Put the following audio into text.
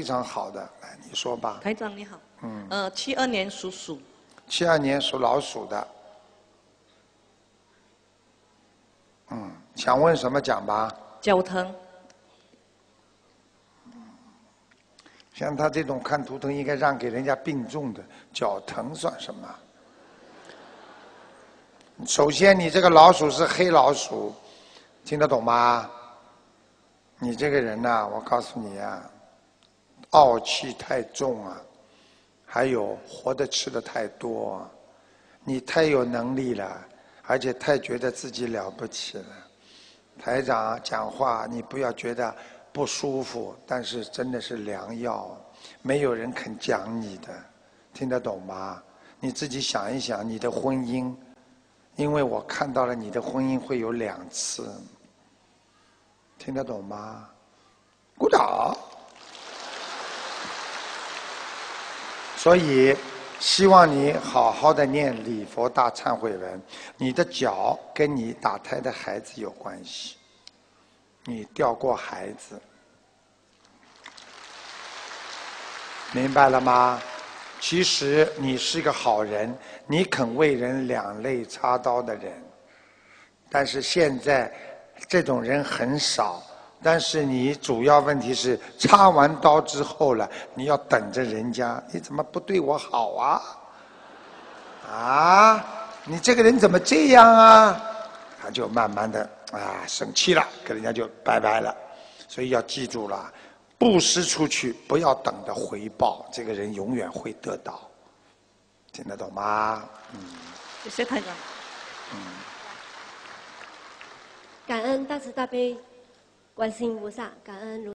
非常好的，来你说吧。台长你好，嗯，呃，七二年属鼠，七二年属老鼠的，嗯，想问什么讲吧？脚疼，像他这种看图腾，应该让给人家病重的，脚疼算什么？首先，你这个老鼠是黑老鼠，听得懂吗？你这个人呐、我告诉你啊，傲气太重啊，还有活的吃的太多，你太有能力了，而且太觉得自己了不起了。台长讲话，你不要觉得不舒服，但是真的是良药，没有人肯讲你的，听得懂吗？你自己想一想，你的婚姻，因为我看到了你的婚姻会有两次，听得懂吗？鼓掌。所以，希望你好好的念礼佛大忏悔文。你的脚跟你打胎的孩子有关系，你掉过孩子，明白了吗？其实你是个好人，你肯为人两肋插刀的人，但是现在这种人很少。但是你主要问题是插完刀之后了，你要等着人家，你怎么不对我好啊？啊，你这个人怎么这样啊？他就慢慢的啊生气了，跟人家就拜拜了。所以要记住了，布施出去不要等着回报，这个人永远会得到。听得懂吗？嗯谢谢台长。嗯。感恩大慈大悲观世音菩萨，感恩如。